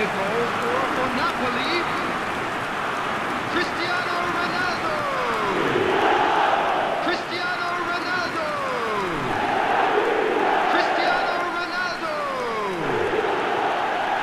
The goal scorer for not believe